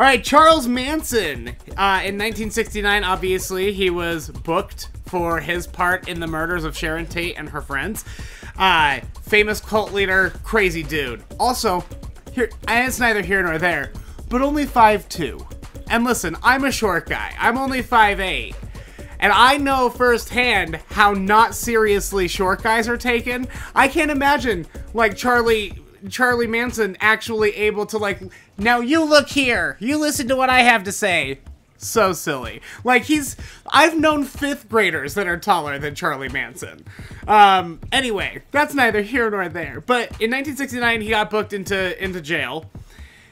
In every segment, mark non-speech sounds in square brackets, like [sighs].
All right, Charles Manson. Uh, in 1969, obviously, he was booked for his part in the murders of Sharon Tate and her friends. Uh, famous cult leader, crazy dude. Also, here, and it's neither here nor there, but only 5'2". And listen, I'm a short guy. I'm only 5'8". And I know firsthand how not seriously short guys are taken. I can't imagine, like, Charlie Charlie Manson actually able to like now you look here. You listen to what I have to say. So silly. Like he's I've known fifth graders that are taller than Charlie Manson. Um anyway that's neither here nor there. But in 1969 he got booked into into jail.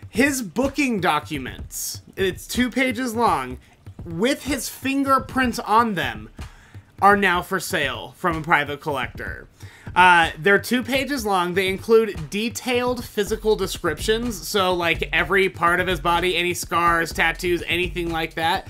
His booking documents it's two pages long with his fingerprints on them are now for sale from a private collector uh, they're two pages long. They include detailed physical descriptions. So, like every part of his body, any scars, tattoos, anything like that.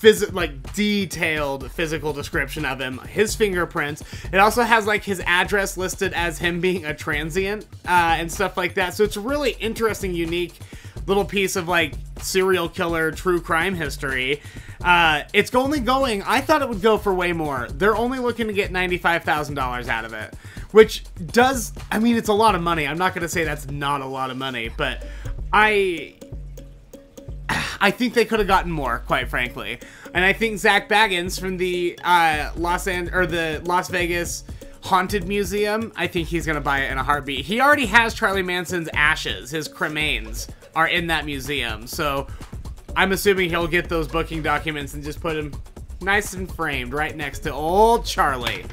Phys- like detailed physical description of him, his fingerprints. It also has like his address listed as him being a transient uh, and stuff like that. So it's a really interesting, unique little piece of like serial killer true crime history. Uh, it's only going. I thought it would go for way more. They're only looking to get ninety-five thousand dollars out of it, which does. I mean, it's a lot of money. I'm not going to say that's not a lot of money, but I. [sighs] I think they could have gotten more, quite frankly, and I think Zak Bagans from the uh, Los An- or the Las Vegas Haunted Museum, I think he's gonna buy it in a heartbeat. He already has Charlie Manson's ashes, his cremains are in that museum, so I'm assuming he'll get those booking documents and just put them nice and framed right next to old Charlie.